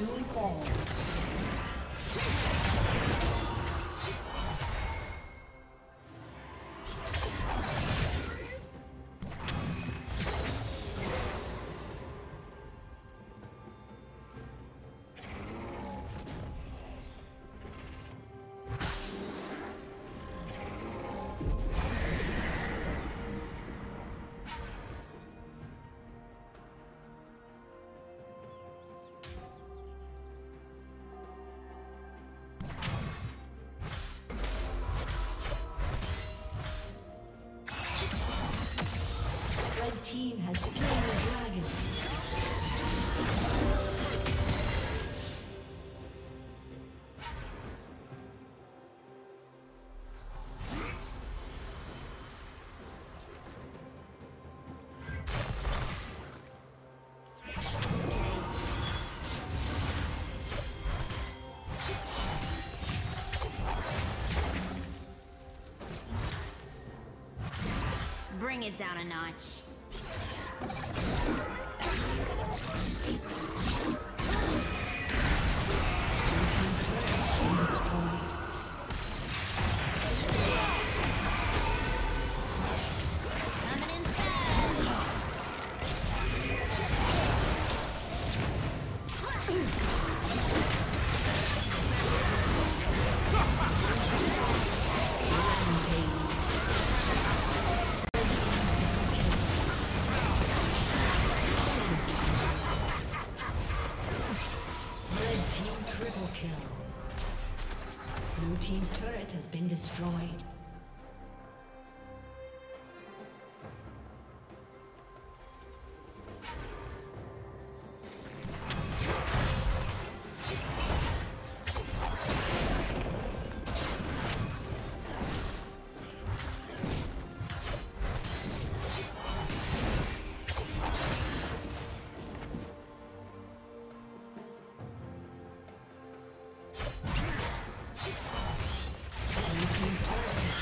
soon falls. Will soon fall. Bring it down a notch.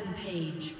Rampage.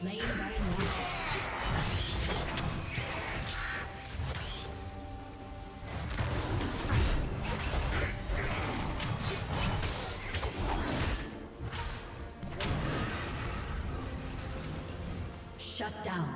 Team has slain Shut down.